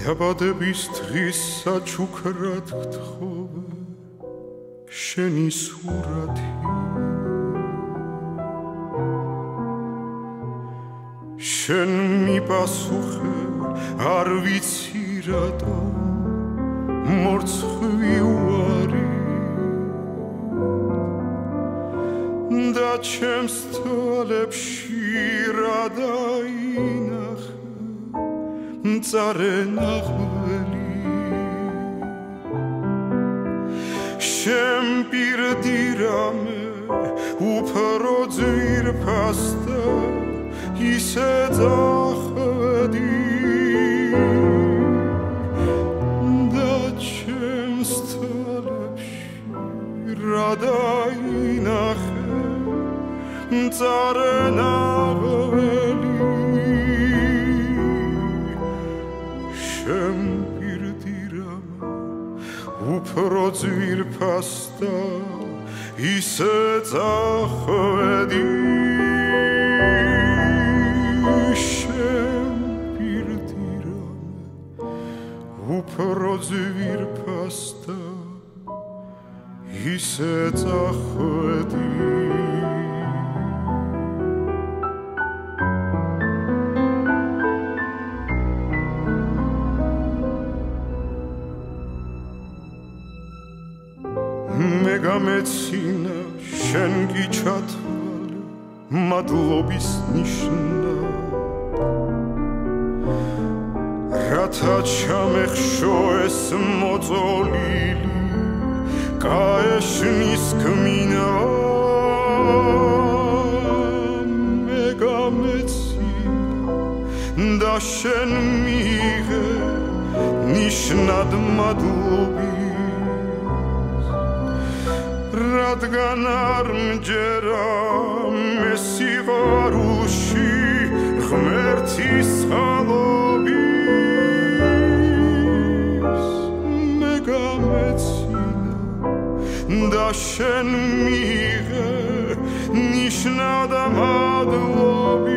დაბადების დღის საჩუქრად გთხოვე შენი სურათი. შენ მიპასუხე არ ვიცი რატო მორცხვი უარი. და ჩემს თვალებში რა დაინახე მწარე ნახველი შენ პირდირამე უფრო ძირფასდა ისე ძახდი და ჩემს თვალებში რა დაინახე მწარე ნახველი უფრო ძვირფასდა ისე წახვედი. უფრო ძვირფასდა ისე წახვედი მე გამეცინა შენ კი ჩათვალე მადლობის ნიშნა რათა ჩამეხშო ეს მოწოლილი კაეშნის კმინა მე გამეცინა და შენ მიიღე ნიშნად მადლობის რადგან არ მჯერა მე სიყვარულში ღმერთის ხალობის. მე გამეცინა და შენ მიიღე ნიშნად ამადლობის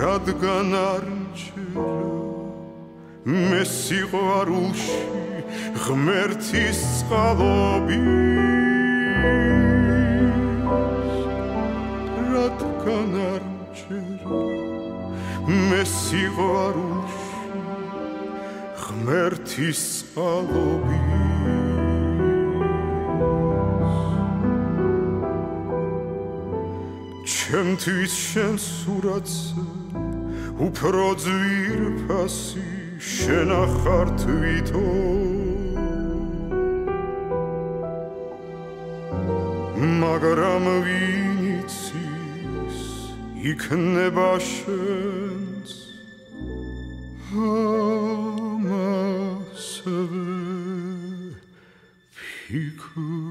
რადგან არ მჯერა მე სიყვარულში ღმერთის წყალობი რადგან არ ჩერა მე სიყვარულში ღმერთის წყალობი ჩემთვის შენ სურათზე უფრო ძვირფასი შენ ახარ მაგრამ ვინიცის იქნება შენს ამასვე ფიქრო